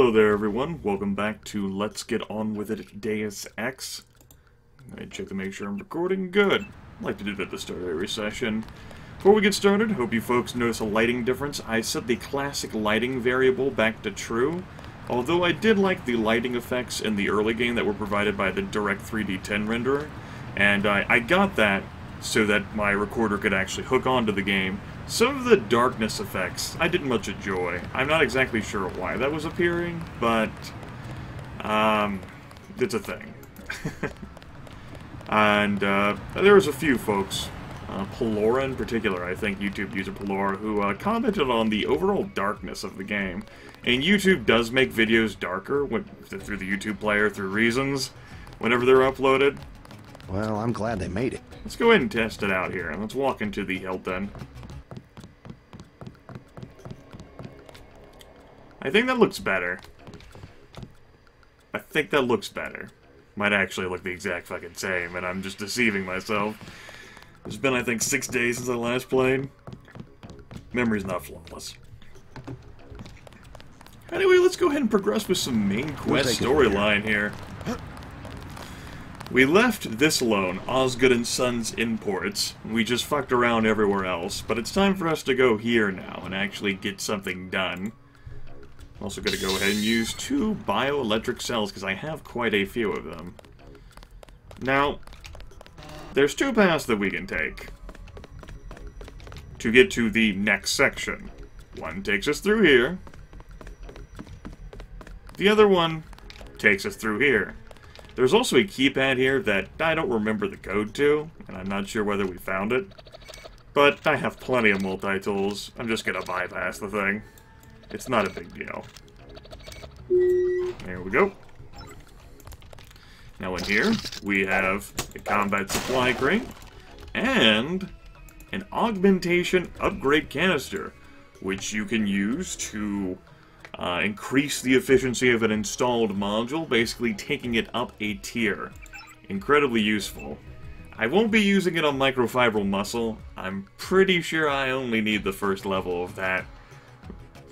Hello there everyone, welcome back to Let's Get On With It Deus Ex. I check to make sure I'm recording good. I like to do that at the start of every session. Before we get started, hope you folks notice a lighting difference. I set the classic lighting variable back to true, although I did like the lighting effects in the early game that were provided by the Direct 3D 10 renderer, and I, I got that so that my recorder could actually hook onto the game. Some of the darkness effects I didn't much enjoy. I'm not exactly sure why that was appearing, but um, it's a thing. and uh, there was a few folks, uh, Pelora in particular, I think YouTube user Pelora, who uh, commented on the overall darkness of the game. And YouTube does make videos darker when, through the YouTube player, through reasons, whenever they're uploaded. Well, I'm glad they made it. Let's go ahead and test it out here. And let's walk into the Hilton. I think that looks better. I think that looks better. Might actually look the exact fucking same, and I'm just deceiving myself. It's been, I think, six days since I last played. Memory's not flawless. Anyway, let's go ahead and progress with some main quest storyline here. We left this alone, Osgood and Sons Imports. We just fucked around everywhere else, but it's time for us to go here now and actually get something done. I'm also going to go ahead and use two bioelectric cells, because I have quite a few of them. Now, there's two paths that we can take to get to the next section. One takes us through here. The other one takes us through here. There's also a keypad here that I don't remember the code to, and I'm not sure whether we found it. But I have plenty of multi-tools. I'm just gonna bypass the thing. It's not a big deal. There we go. Now in here, we have a combat supply crate, and an augmentation upgrade canister, which you can use to uh, increase the efficiency of an installed module, basically taking it up a tier. Incredibly useful. I won't be using it on microfibril muscle. I'm pretty sure I only need the first level of that.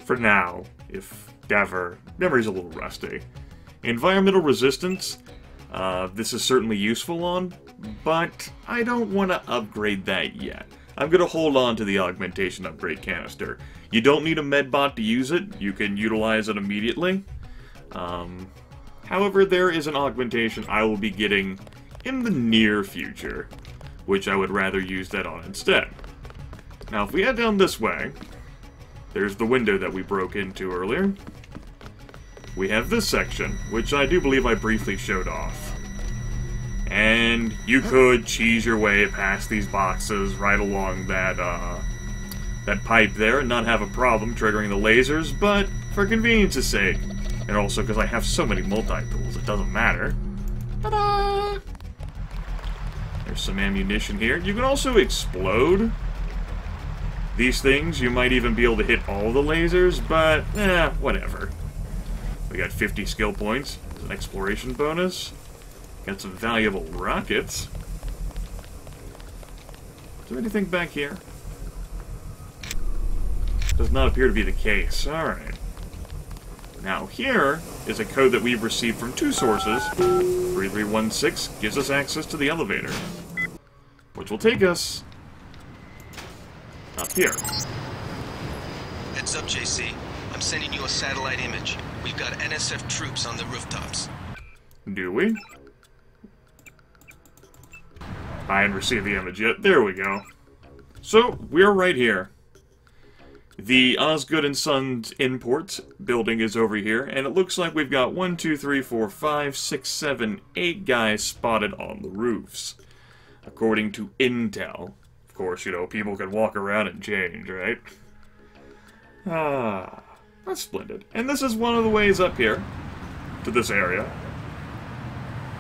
For now, if ever. Memory's a little rusty. Environmental resistance, uh, this is certainly useful on, but I don't want to upgrade that yet. I'm going to hold on to the augmentation upgrade canister. You don't need a medbot to use it. You can utilize it immediately. Um, however, there is an augmentation I will be getting in the near future, which I would rather use that on instead. Now, if we head down this way, there's the window that we broke into earlier. We have this section, which I do believe I briefly showed off. And you could cheese your way past these boxes right along that, uh, that pipe there and not have a problem triggering the lasers, but for convenience's sake, and also because I have so many multi-tools, it doesn't matter. Ta-da! There's some ammunition here. You can also explode these things. You might even be able to hit all the lasers, but, eh, whatever. We got 50 skill points as an exploration bonus. Got some valuable rockets. Is there anything back here? Does not appear to be the case. Alright. Now here is a code that we've received from two sources. 3316 gives us access to the elevator. Which will take us up here. Heads up, JC. I'm sending you a satellite image. We've got NSF troops on the rooftops. Do we? I haven't received the image yet. There we go. So, we're right here. The Osgood and Sons Imports building is over here, and it looks like we've got one, two, three, four, five, six, seven, eight guys spotted on the roofs. According to Intel. Course, you know, people can walk around and change, right? Ah, that's splendid. And this is one of the ways up here to this area.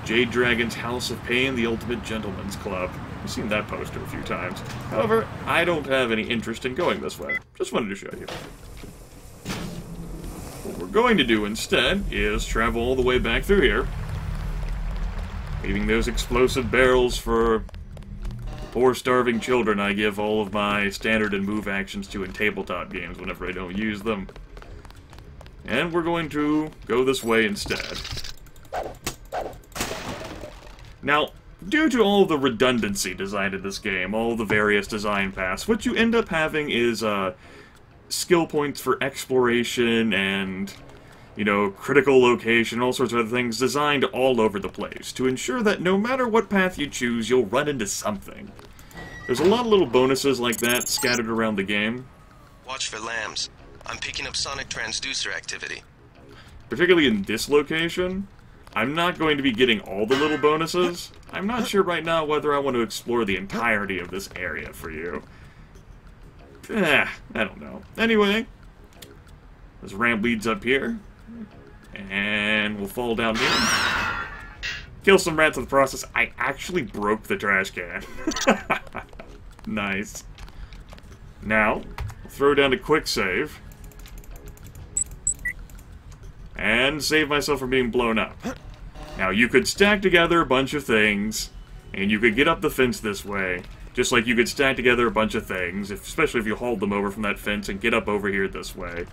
Jade Dragon's House of Pain, the Ultimate Gentleman's Club. I've seen that poster a few times. However, I don't have any interest in going this way. Just wanted to show you. What we're going to do instead is travel all the way back through here. Leaving those explosive barrels for poor starving children I give all of my standard and move actions to in tabletop games whenever I don't use them. And we're going to go this way instead. Now, due to all the redundancy designed in this game, all the various design paths, what you end up having is uh, skill points for exploration and, you know, critical location, all sorts of other things designed all over the place to ensure that no matter what path you choose, you'll run into something. There's a lot of little bonuses like that scattered around the game, Watch for LAMs. I'm picking up sonic transducer activity. particularly in this location. I'm not going to be getting all the little bonuses. I'm not sure right now whether I want to explore the entirety of this area for you. Eh, I don't know. Anyway, this ramp leads up here, and we'll fall down here. Kill some rats in the process. I actually broke the trash can. nice. Now, throw down a quick save. And save myself from being blown up. Now, you could stack together a bunch of things, and you could get up the fence this way, just like you could stack together a bunch of things, especially if you hauled them over from that fence and get up over here this way.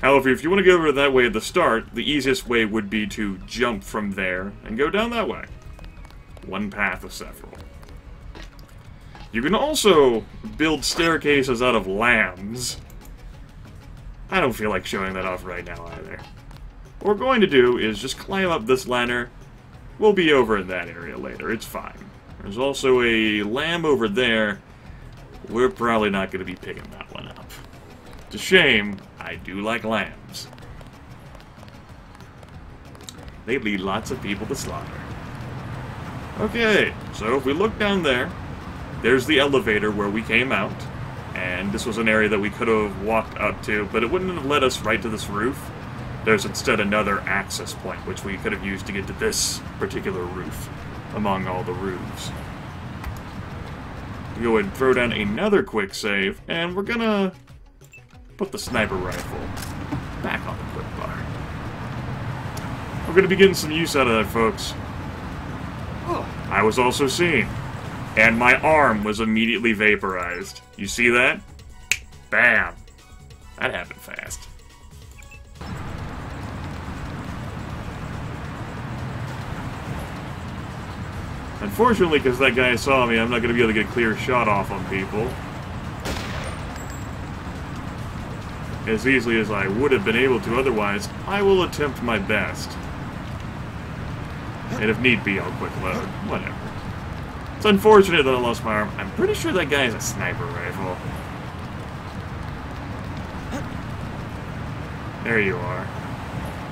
However, if you want to go over that way at the start, the easiest way would be to jump from there and go down that way. One path of several. You can also build staircases out of LAMs. I don't feel like showing that off right now either. What we're going to do is just climb up this ladder. We'll be over in that area later, it's fine. There's also a LAM over there. We're probably not going to be picking that one up. It's a shame, I do like LAMs. They lead lots of people to slaughter. Okay, so if we look down there, there's the elevator where we came out. And this was an area that we could have walked up to, but it wouldn't have led us right to this roof. There's instead another access point, which we could have used to get to this particular roof, among all the roofs. We Go ahead and throw down another quick save, and we're gonna put the sniper rifle back on the quick bar. We're gonna be getting some use out of that, folks. Oh. I was also seen. And my arm was immediately vaporized. You see that? Bam. That happened fast. Unfortunately, because that guy saw me, I'm not going to be able to get a clear shot off on people. As easily as I would have been able to otherwise, I will attempt my best. And if need be, I'll quick load. Whatever. It's unfortunate that I lost my arm. I'm pretty sure that guy has a sniper rifle. There you are.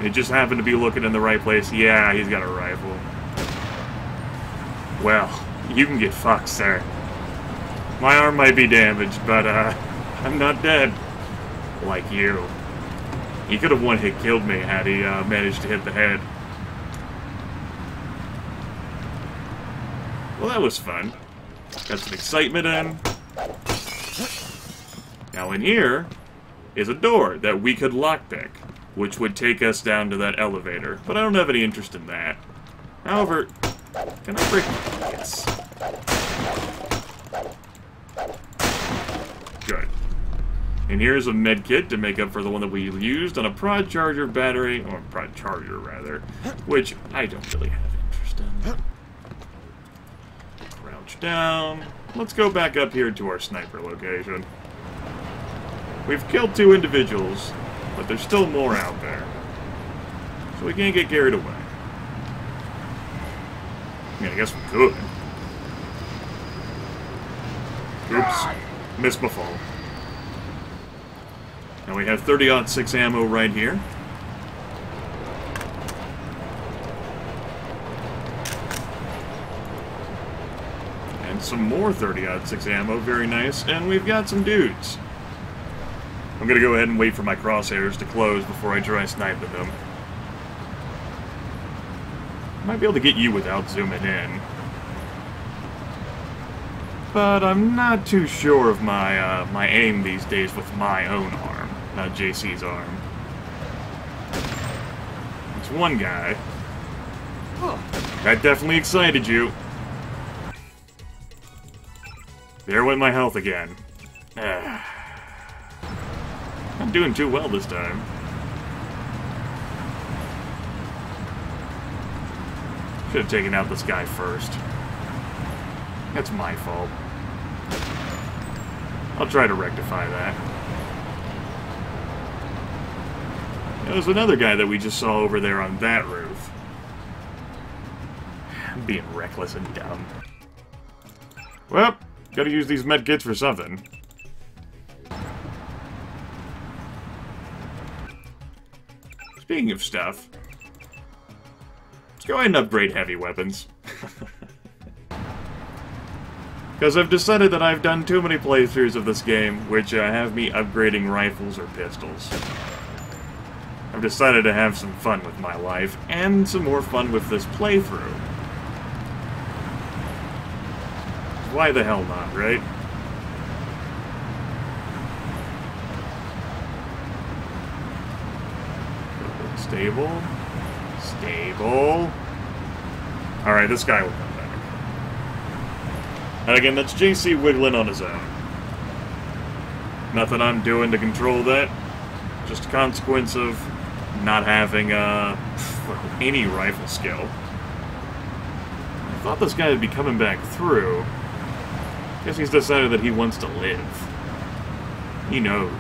It just happened to be looking in the right place. Yeah, he's got a rifle. Well, you can get fucked, sir. My arm might be damaged, but, uh, I'm not dead. Like you. He could have one-hit killed me had he, uh, managed to hit the head. Well, that was fun. Got some excitement in. Now in here is a door that we could lockpick, which would take us down to that elevator. But I don't have any interest in that. However, can I break... Yes. Good. And here's a med kit to make up for the one that we used on a prod charger battery, or prod charger rather, which I don't really have interest in. Crouch down. Let's go back up here to our sniper location. We've killed two individuals, but there's still more out there. So we can't get carried away. I mean, I guess we could. Oops. Missed my fall. Now we have 30 6 ammo right here. And some more 30 6 ammo, very nice. And we've got some dudes. I'm gonna go ahead and wait for my crosshairs to close before I try sniping them. Might be able to get you without zooming in. But I'm not too sure of my, uh, my aim these days with my own arm, now JC's arm. It's one guy. Oh. That definitely excited you. There went my health again. I'm doing too well this time. Should have taken out this guy first. That's my fault. I'll try to rectify that. There's another guy that we just saw over there on that roof. I'm being reckless and dumb. Well, gotta use these med kits for something. Speaking of stuff, let's go ahead and upgrade heavy weapons. Because I've decided that I've done too many playthroughs of this game, which uh, have me upgrading rifles or pistols. I've decided to have some fun with my life, and some more fun with this playthrough. Why the hell not, right? Stable. Stable. Alright, this guy will come back. And again, that's JC wiggling on his own. Nothing I'm doing to control that. Just a consequence of not having, uh, any rifle skill. I thought this guy would be coming back through. Guess he's decided that he wants to live. He knows.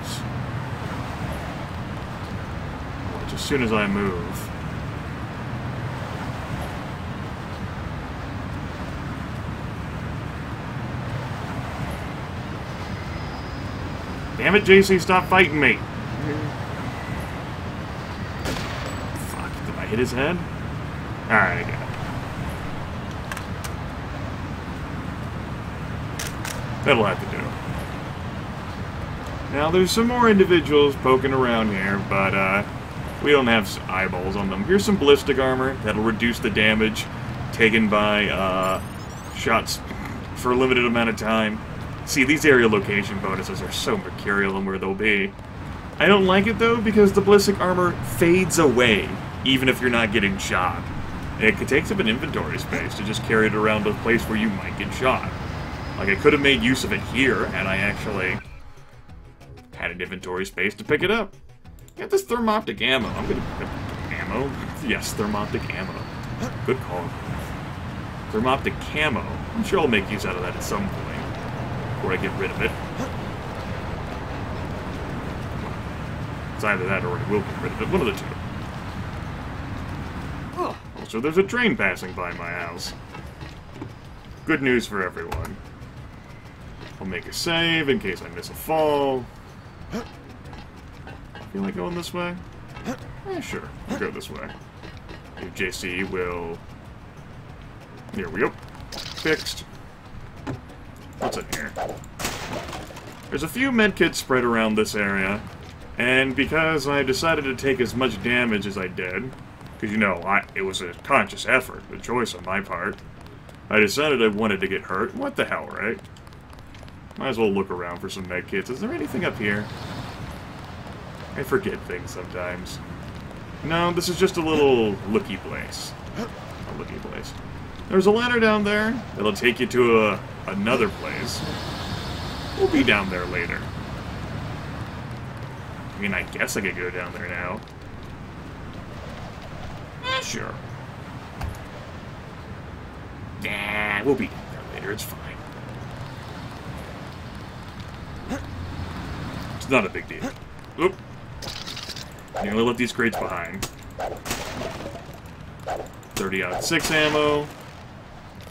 Watch as soon as I move. Damn it, JC, stop fighting me! Fuck, did I hit his head? Alright, I got it. That'll have to do. Now, there's some more individuals poking around here, but, uh, we don't have eyeballs on them. Here's some ballistic armor that'll reduce the damage taken by, uh, shots for a limited amount of time. See, these area location bonuses are so mercurial in where they'll be. I don't like it, though, because the ballistic armor fades away, even if you're not getting shot. It takes up an inventory space to just carry it around to a place where you might get shot. Like, I could have made use of it here, and I actually had an inventory space to pick it up. Get this thermoptic ammo. I'm gonna... Ammo? Yes, thermoptic ammo. Good call. Thermoptic camo. I'm sure I'll make use out of that at some point. Before I get rid of it. It's either that or I will get rid of it. One of the two. Also, there's a train passing by my house. Good news for everyone. I'll make a save in case I miss a fall. Feel like going this way? Yeah, sure. I'll go this way. If JC will... Here we go. Fixed. What's in here? There's a few medkits spread around this area, and because I decided to take as much damage as I did, because, you know, I, it was a conscious effort, a choice on my part, I decided I wanted to get hurt. What the hell, right? Might as well look around for some medkits. Is there anything up here? I forget things sometimes. No, this is just a little looky place. A looky place. There's a ladder down there that'll take you to a, another place. We'll be down there later. I mean, I guess I could go down there now. Sure. Nah, we'll be down there later. It's fine. It's not a big deal. Oop. You only left these crates behind. 30 out 6 ammo.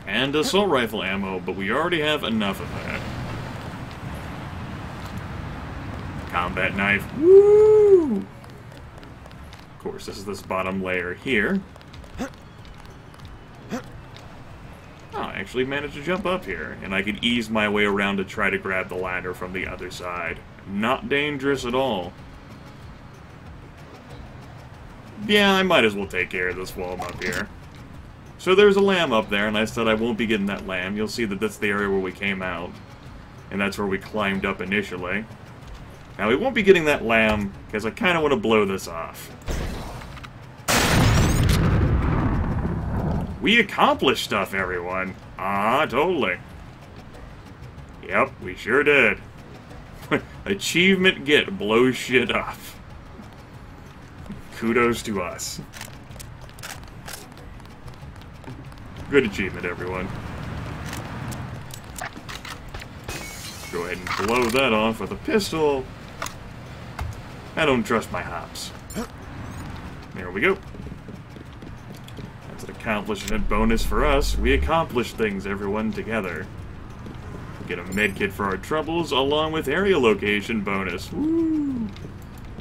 And assault rifle ammo, but we already have enough of that. Combat knife. Woo! Course, this is this bottom layer here. Oh, I actually managed to jump up here, and I could ease my way around to try to grab the ladder from the other side. Not dangerous at all. Yeah, I might as well take care of this while I'm up here. So there's a LAM up there, and I said I won't be getting that LAM. You'll see that that's the area where we came out. And that's where we climbed up initially. Now, we won't be getting that LAM, because I kind of want to blow this off. We accomplished stuff, everyone. Ah, totally. Yep, we sure did. Achievement get, blow shit up. Kudos to us. Good achievement, everyone. Go ahead and blow that off with a pistol. I don't trust my hops. There we go. Accomplishment bonus for us. We accomplished things, everyone, together. Get a medkit for our troubles, along with area location bonus. Woo!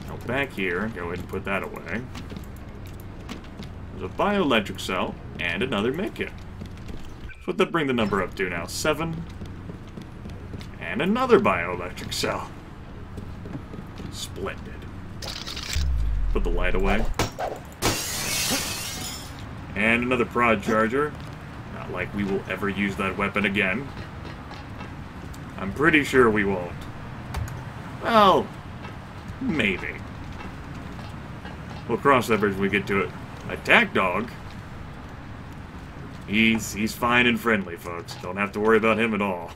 Now back here, go ahead and put that away. There's a bioelectric cell and another medkit. So what that bring the number up to now? Seven. And another bioelectric cell. Splendid. Put the light away. And another prod charger. Not like we will ever use that weapon again. I'm pretty sure we won't. Well, maybe. We'll cross that bridge when we get to it. Attack dog? He's, he's fine and friendly, folks. Don't have to worry about him at all.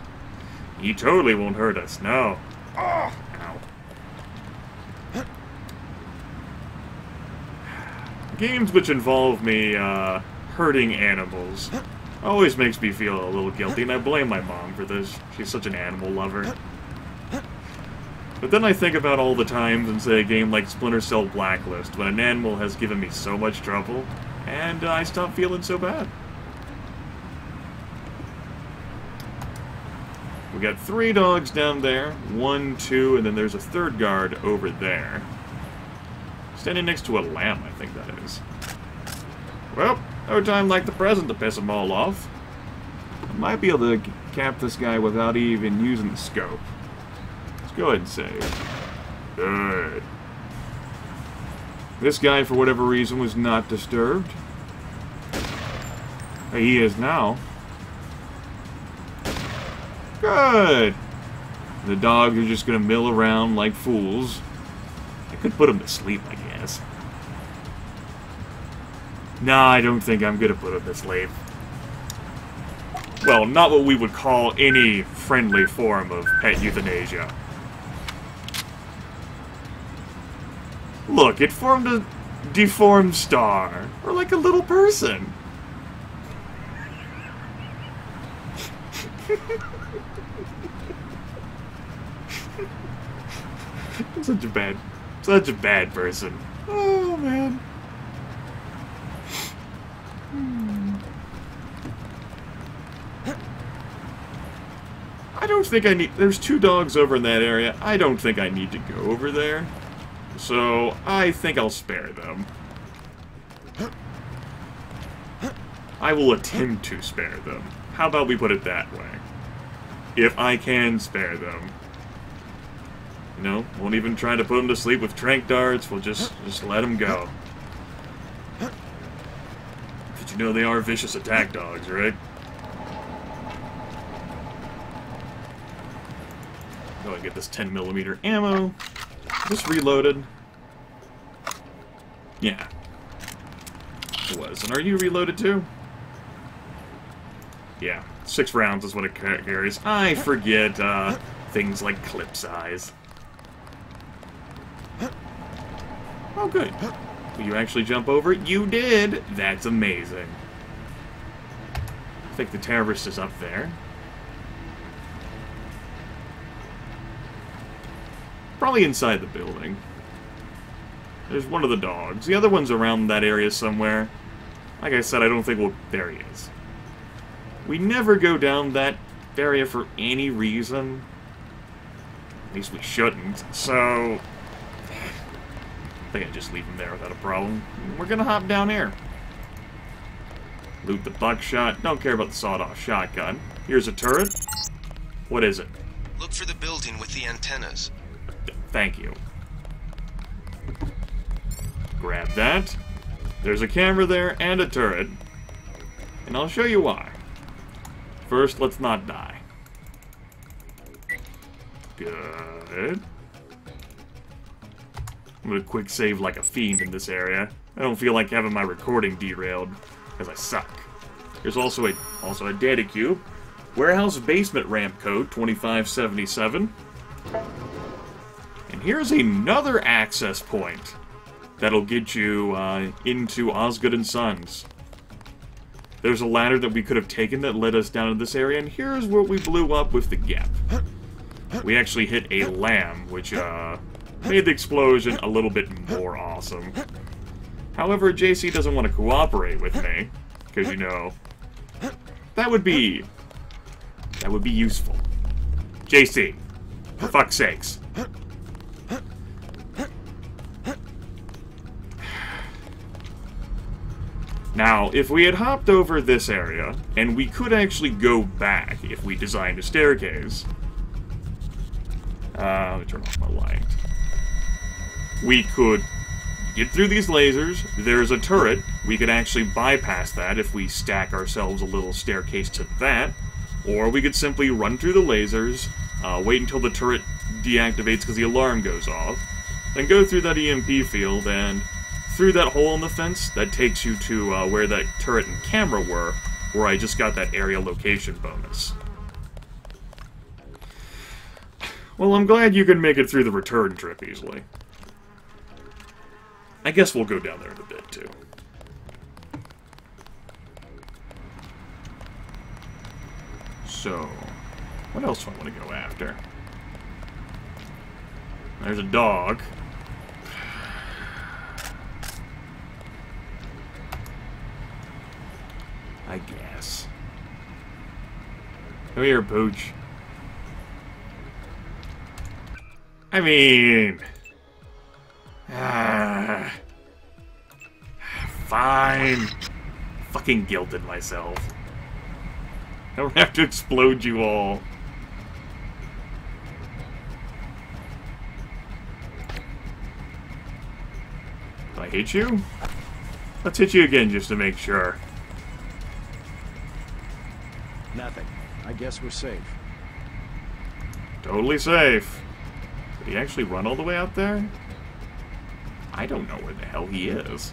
he totally won't hurt us, no. Oh, Games which involve me, uh, hurting animals always makes me feel a little guilty, and I blame my mom for this. She's such an animal lover. But then I think about all the times in, say, a game like Splinter Cell Blacklist, when an animal has given me so much trouble, and I stop feeling so bad. We got three dogs down there, one, two, and then there's a third guard over there. Standing next to a LAM, I think that is. Well, no time like the present to piss them all off. I might be able to cap this guy without even using the scope. Let's go ahead and save. Good. This guy, for whatever reason, was not disturbed. He is now. Good. The dogs are just gonna mill around like fools. I could put them to sleep, I guess. Nah, I don't think I'm gonna put them to sleep. Well, not what we would call any friendly form of pet euthanasia. Look, it formed a deformed star. Or like a little person. such a bad, such a bad person. Oh, man. I don't think I need... There's two dogs over in that area. I don't think I need to go over there. So, I think I'll spare them. I will attempt to spare them. How about we put it that way? If I can spare them. You know, won't even try to put them to sleep with trank darts. We'll just, just let them go. But you know they are vicious attack dogs, right? Go and get this 10 millimeter ammo. Just reloaded. Yeah. It was. And are you reloaded too? Yeah. Six rounds is what it carries. I forget uh, things like clip size. Oh, good. Will you actually jump over it? You did! That's amazing. I think the terrorist is up there. Probably inside the building. There's one of the dogs. The other one's around that area somewhere. Like I said, I don't think we'll... There he is. We never go down that area for any reason. At least we shouldn't. So... I think I just leave him there without a problem. We're gonna hop down here. Loot the buckshot. Don't care about the sawed-off shotgun. Here's a turret. What is it? Look for the building with the antennas. Thank you. Grab that. There's a camera there and a turret. And I'll show you why. First, let's not die. Good. I'm gonna quick save like a fiend in this area. I don't feel like having my recording derailed, because I suck. There's also a also a data cube. Warehouse basement ramp code 2577. And here's another access point that'll get you uh, into Osgood and Sons. there's a ladder that we could have taken that led us down to this area, and here's where we blew up with the gap. We actually hit a LAM, which uh, made the explosion a little bit more awesome. However, JC doesn't want to cooperate with me, because, you know, that would be... That would be useful. JC, for fuck's sakes. Now, if we had hopped over this area, and we could actually go back if we designed a staircase... Uh, let me turn off my light. We could get through these lasers, there's a turret, we could actually bypass that if we stack ourselves a little staircase to that, or we could simply run through the lasers, uh, wait until the turret deactivates because the alarm goes off, then go through that EMP field and through that hole in the fence, that takes you to uh, where that turret and camera were, where I just got that area location bonus. Well, I'm glad you can make it through the return trip easily. I guess we'll go down there in a bit, too. So, what else do I want to go after? There's a dog. I guess. Come here, Pooch. I mean... Ah, fine. Fucking guilted myself. I don't have to explode you all. Do I hit you? Let's hit you again just to make sure. Nothing. I guess we're safe. Totally safe. Did he actually run all the way out there? I don't know where the hell he is.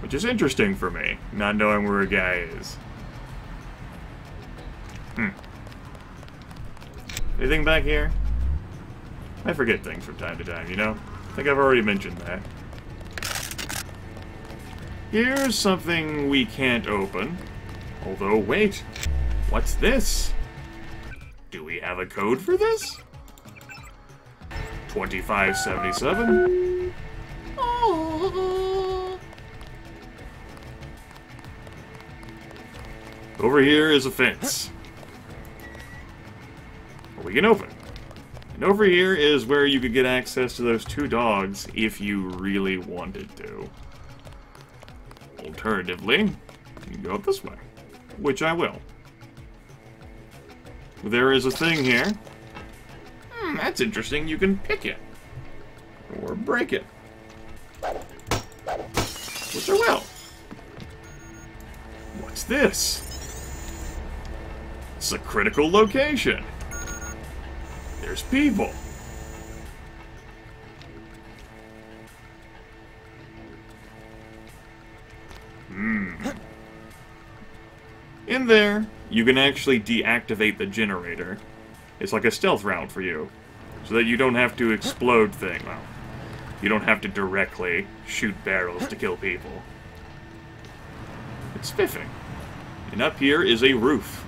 Which is interesting for me, not knowing where a guy is. Hmm. Anything back here? I forget things from time to time, you know? I think I've already mentioned that. Here's something we can't open. Although, wait. What's this? Do we have a code for this? 2577? Oh. Over here is a fence. We can open. And over here is where you could get access to those two dogs if you really wanted to. Alternatively, you can go up this way, which I will. There is a thing here. Hmm, that's interesting. You can pick it. Or break it. Which I will. What's this? It's a critical location. There's people. In there, you can actually deactivate the generator. It's like a stealth route for you. So that you don't have to explode things. Well, you don't have to directly shoot barrels to kill people. It's spiffing. And up here is a roof.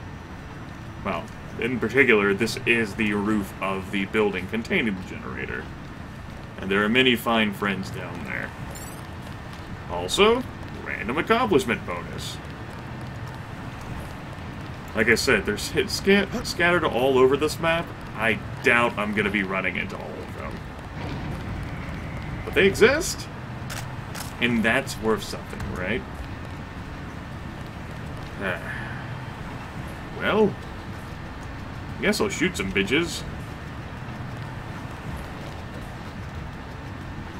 Well, in particular, this is the roof of the building containing the generator. And there are many fine friends down there. Also, random accomplishment bonus. Like I said, there's scat scattered all over this map. I doubt I'm going to be running into all of them. But they exist. And that's worth something, right? well, I guess I'll shoot some bitches.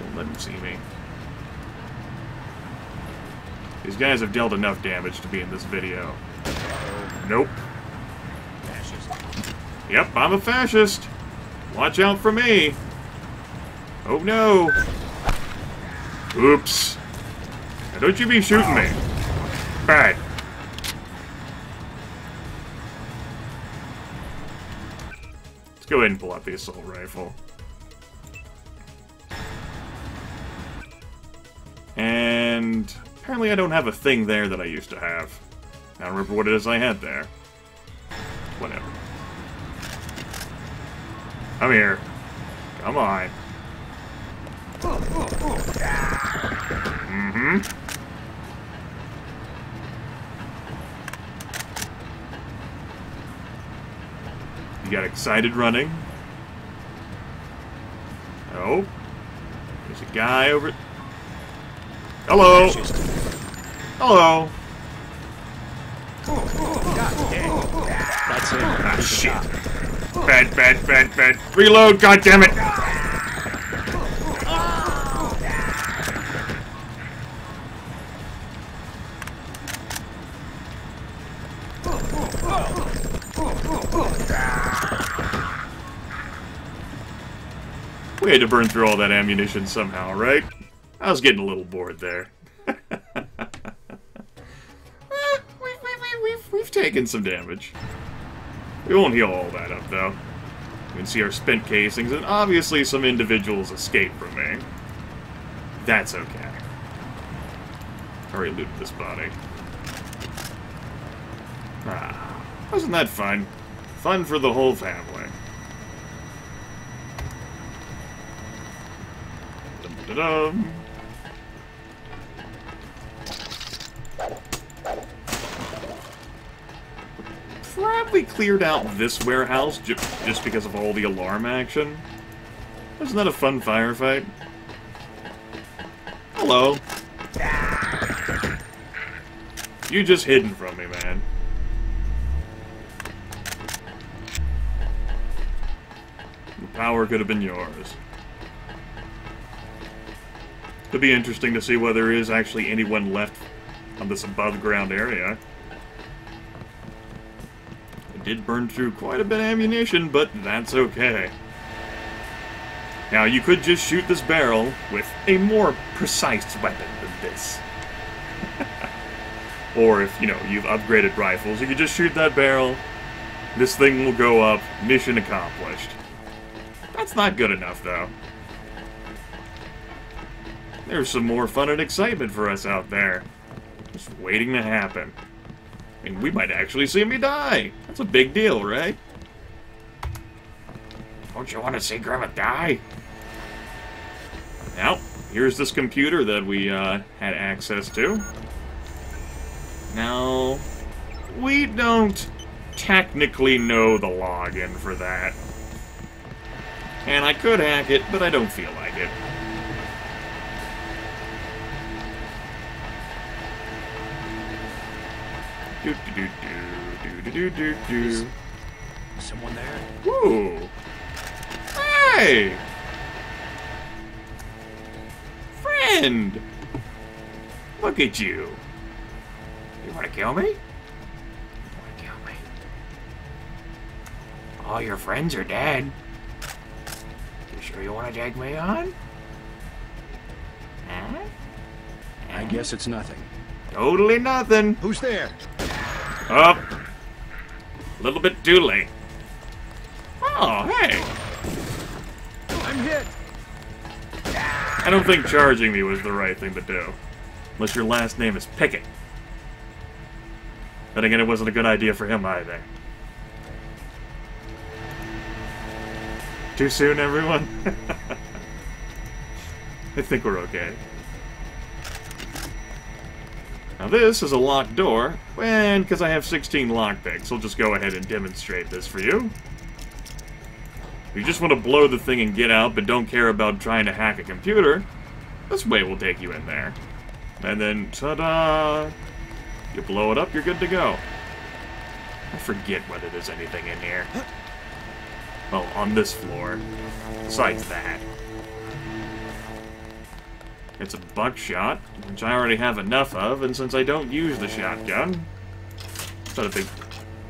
Don't let them see me. These guys have dealt enough damage to be in this video. Nope. Fascist. Yep, I'm a fascist. Watch out for me. Oh no. Oops. Now don't you be shooting me. Bad. Let's go ahead and pull out the assault rifle. And Apparently I don't have a thing there that I used to have. I don't remember what it is I had there. Whatever. Come here. Come on. Mm-hmm. You got excited running. Oh. There's a guy over... Hello! Hello! It. Ah, shit. Bad, bad, bad, bad. Reload, goddammit! We had to burn through all that ammunition somehow, right? I was getting a little bored there. We've, we've, we've, we've taken some damage. We won't heal all that up, though. You can see our spent casings, and obviously some individuals escaped from me. That's okay. I already looted this body. Ah, wasn't that fun? Fun for the whole family. Dum-da-dum. Probably cleared out this warehouse ju just because of all the alarm action. Wasn't that a fun firefight? Hello. You just hidden from me, man. The power could have been yours. It'd be interesting to see whether there is actually anyone left on this above ground area. Did burn through quite a bit of ammunition, but that's okay. Now, you could just shoot this barrel with a more precise weapon than this. or if, you know, you've upgraded rifles, you could just shoot that barrel, this thing will go up, mission accomplished. That's not good enough, though. There's some more fun and excitement for us out there. Just waiting to happen. I mean, we might actually see me die. That's a big deal, right? Don't you want to see Grandma die? Now, here's this computer that we uh, had access to. Now, we don't technically know the login for that. And I could hack it, but I don't feel like it. Do do do do do do do do. Someone there? Woo! Hey! Friend! Look at you. You wanna kill me? You wanna kill me? All your friends are dead. You sure you wanna take me on? Huh? I guess it's nothing. Totally nothing. Who's there? Up. A little bit too late. Oh, hey. I'm hit. I don't think charging me was the right thing to do. Unless your last name is Pickett. Then again, it wasn't a good idea for him either. Too soon, everyone? I think we're okay. Now this is a locked door, and because I have 16 lockpicks, I'll just go ahead and demonstrate this for you. If you just want to blow the thing and get out, but don't care about trying to hack a computer, this way will take you in there. And then, ta-da! You blow it up, you're good to go. I forget whether there's anything in here. Well, on this floor. Besides that. It's a buckshot, which I already have enough of, and since I don't use the shotgun... It's not a big...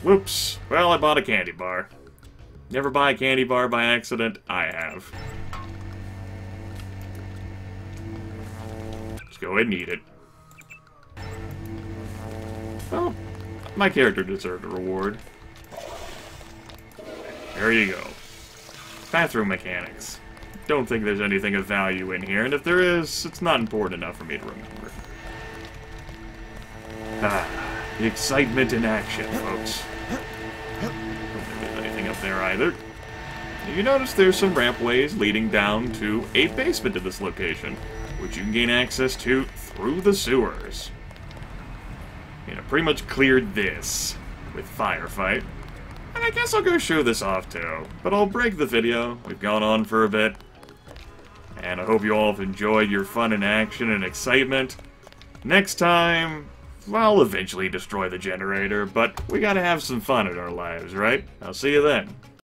Whoops. Well, I bought a candy bar. Never buy a candy bar by accident. I have. Let's go ahead and eat it. Well, my character deserved a reward. There you go. Bathroom mechanics. Don't think there's anything of value in here, and if there is, it's not important enough for me to remember. Ah, the excitement in action, folks. Don't think there's anything up there either. You notice there's some rampways leading down to a basement of this location, which you can gain access to through the sewers. You know, pretty much cleared this with Firefight. And I guess I'll go show this off too. But I'll break the video. We've gone on for a bit. And I hope you all have enjoyed your fun and action and excitement. Next time, I'll eventually destroy the generator, but we gotta have some fun in our lives, right? I'll see you then.